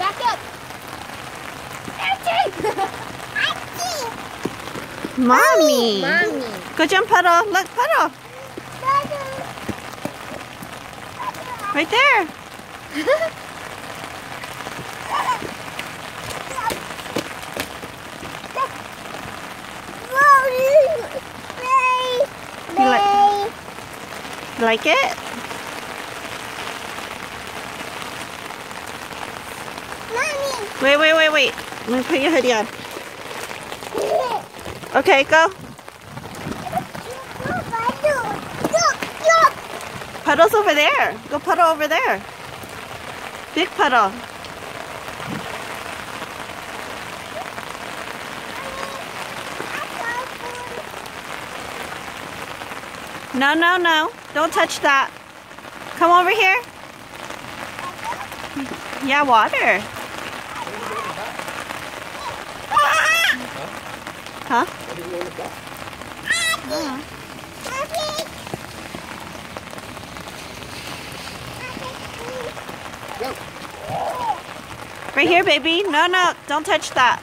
Back up. Mommy. Mommy. Go jump puddle. Look, puddle. Right there. you like, you like it? Wait, wait, wait, wait. Let me put your hoodie on. Okay, go. Puddle's over there. Go puddle over there. Big puddle. No, no, no. Don't touch that. Come over here. Yeah, water. Huh? Right here, baby. No, no. Don't touch that.